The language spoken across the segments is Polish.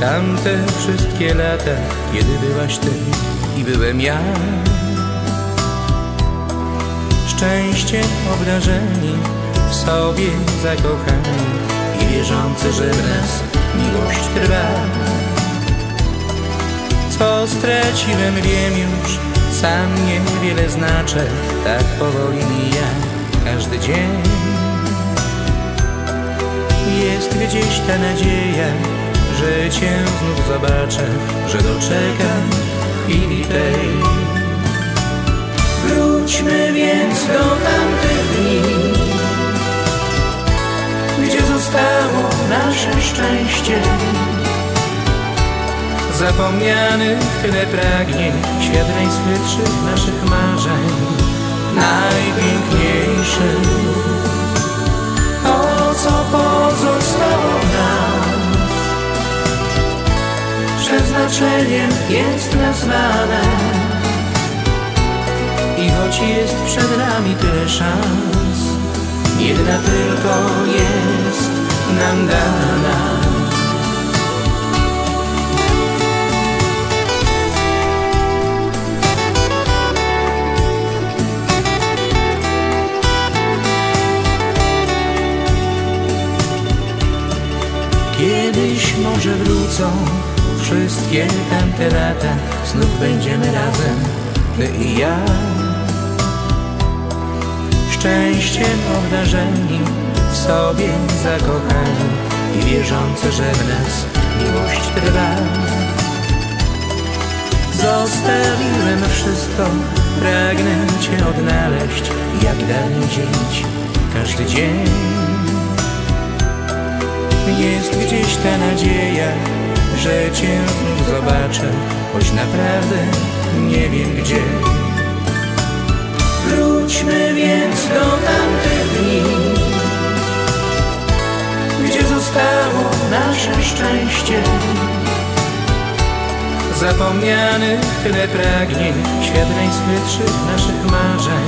Tamte wszystkie lata, kiedy byłaś ty i byłem ja. Szczęście obdarzeni, w sobie zakochani I wierzący, że w nas miłość trwa. Co straciłem wiem już, sam niewiele znaczę Tak powoli mija każdy dzień Jest gdzieś ta nadzieja że Cię znów zobaczę, że doczekam chwili tej. Wróćmy więc do tamtych dni, gdzie zostało nasze szczęście. Zapomnianych tyle pragnień, świat najswytszych naszych marzeń, przeznaczeniem jest nazwane I choć jest przed nami tyle szans Jedna tylko jest nam dana. Kiedyś może wrócą wszystkie tamte lata Znów będziemy razem, ty i ja. Szczęściem obdarzeni, w sobie zakochani I wierzący, że w nas miłość trwa. Zostawiłem wszystko, pragnę Cię odnaleźć Jak dawniej dzień, każdy dzień. Jest gdzieś ta nadzieja że Cię zobaczę, choć naprawdę nie wiem gdzie. Wróćmy więc do tamtych dni, gdzie zostało nasze szczęście. Zapomnianych tyle pragnień, świat najswytszych naszych marzeń,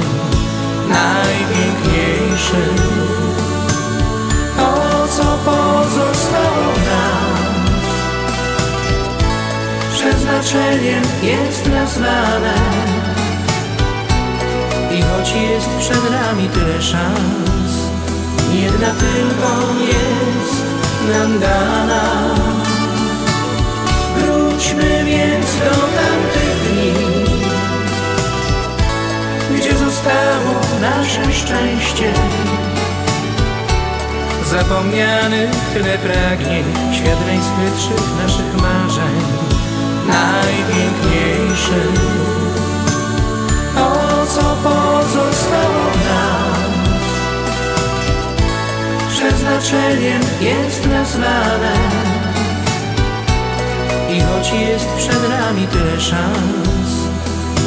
przeznaczeniem jest nazwane. I choć jest przed nami tyle szans Jedna tylko jest nam dana. Wróćmy więc do tamtych dni Gdzie zostało nasze szczęście. Zapomnianych tyle pragnień Świat najswytszych naszych marzeń najpiękniejszy. To, co pozostało nam, przeznaczeniem jest nazwane. I choć jest przed nami tyle szans,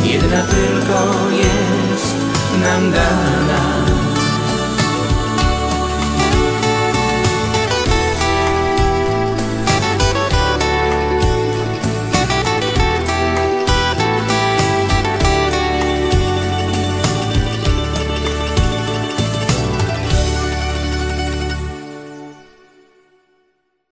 jedna tylko jest nam dana.